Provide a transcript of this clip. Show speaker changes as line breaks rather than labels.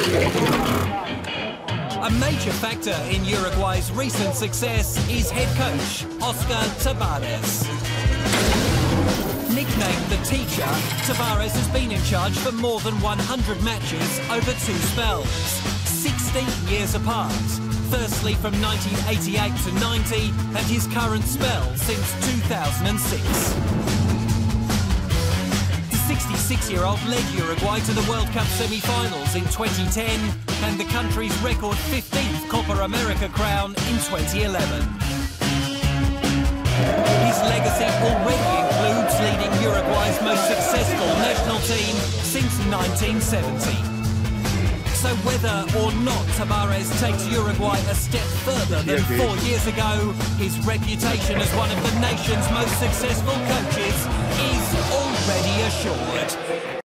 A major factor in Uruguay's recent success is head coach Oscar Tabarez. Nicknamed the teacher, Tabarez has been in charge for more than 100 matches over two spells, 16 years apart. Firstly from 1988 to 90 and his current spell since 2006. The 66-year-old led Uruguay to the World Cup semi-finals in 2010 and the country's record 15th Copa America crown in 2011. His legacy already includes leading Uruguay's most successful national team since 1970. So whether or not Tabarez takes Uruguay a step further than four years ago, his reputation as one of the nation's most successful coaches assured.